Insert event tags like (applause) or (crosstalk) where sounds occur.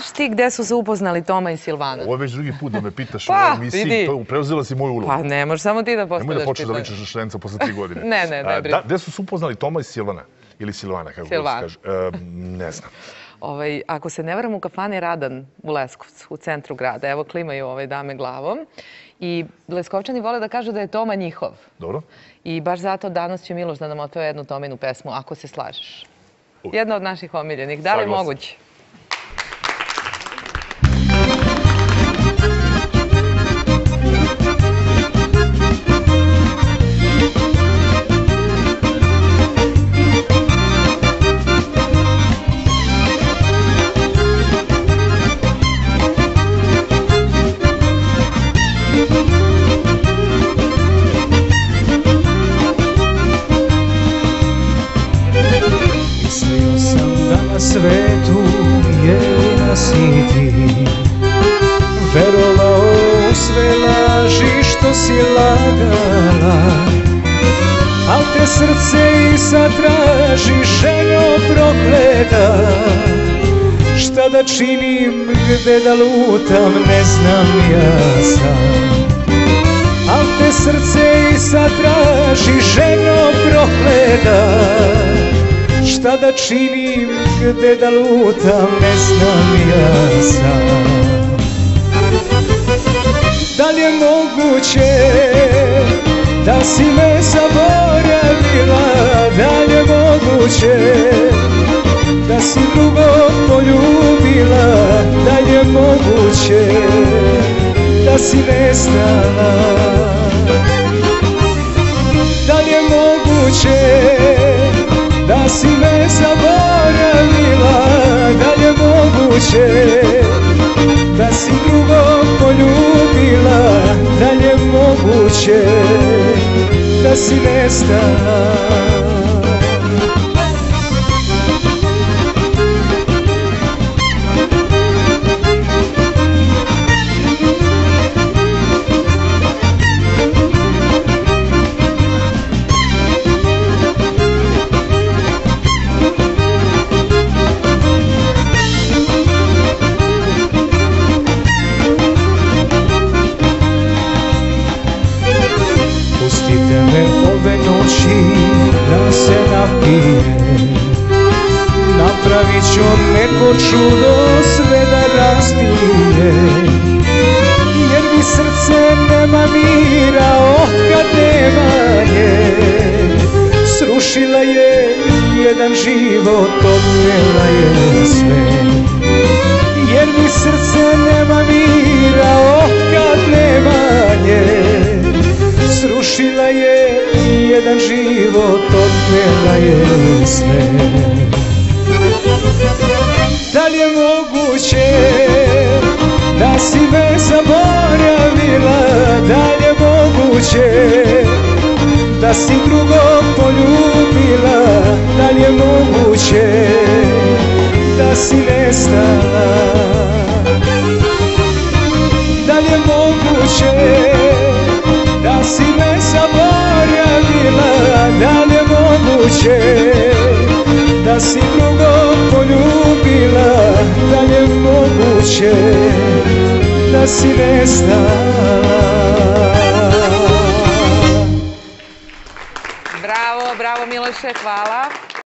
Znaš ti gde su se upoznali Toma i Silvana? Ovo je već drugi put da me pitaš Pa, u ovoj emisiji, to preuzela si moju ulogu. Pa ne, možeš samo ti da Nemoj da postavljaš počneš da pitanje. ličeš na štenca posle tri godine. Ne, (laughs) ne, ne A, brini. Da, gde su se upoznali Toma i Silvana? Ili Silvana, kako Silvana. se kaže. E, ne znam. (laughs) Ovaj, ako se ne varam u kafani Radan u Leskovcu, u centru grada, evo klimaju ove dame glavom. I Leskovčani vole da kažu da je Toma njihov. Dobro? I baš zato danas će Miloš da nam otpeva jednu Tominu pesmu, ako se slažeš. Jedna od naših omiljenih. Da li je moguće? Jedina si ti Verovao u sve laži što si lagala Al te srce i sad traži ženo prokleta Šta da činim, gde da lutam, ne znam ja sam. Al te srce i sad traži ženo prokleta Šta da činim, gde da lutam, ne znam ja sam. Da li je moguće da si me zaboravila? Da li je moguće da si drugo poljubila? Da li je moguće da si nestala moguće da si drugo poljubila je moguće da si nestala Napravit ću neko čudo sve da raspije Jer mi srce nema mira otkad nema nje. Srušila je jedan život, odnela je sve. Jer mi srce nema mira otkad nema nje. Srušila je jedan život, odnela je sve moguće da si me zaboravila Da li je moguće? Da si drugo poljubila Da li je moguće? Da si nestala. Da li je moguće? Da si me zaboravila Da li je moguće? Da si drugo da si Bravo, bravo Miloše, hvala.